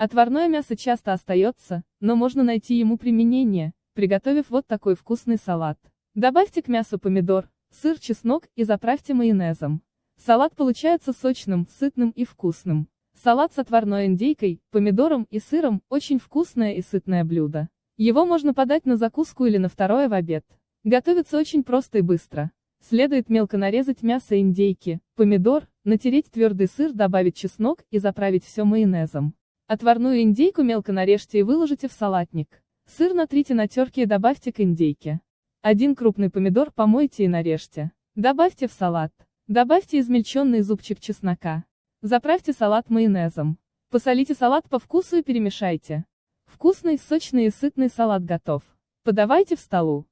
Отварное мясо часто остается, но можно найти ему применение, приготовив вот такой вкусный салат. Добавьте к мясу помидор, сыр, чеснок и заправьте майонезом. Салат получается сочным, сытным и вкусным. Салат с отварной индейкой, помидором и сыром – очень вкусное и сытное блюдо. Его можно подать на закуску или на второе в обед. Готовится очень просто и быстро. Следует мелко нарезать мясо индейки, помидор, натереть твердый сыр, добавить чеснок и заправить все майонезом. Отварную индейку мелко нарежьте и выложите в салатник. Сыр натрите на терке и добавьте к индейке. Один крупный помидор помойте и нарежьте. Добавьте в салат. Добавьте измельченный зубчик чеснока. Заправьте салат майонезом. Посолите салат по вкусу и перемешайте. Вкусный, сочный и сытный салат готов. Подавайте в столу.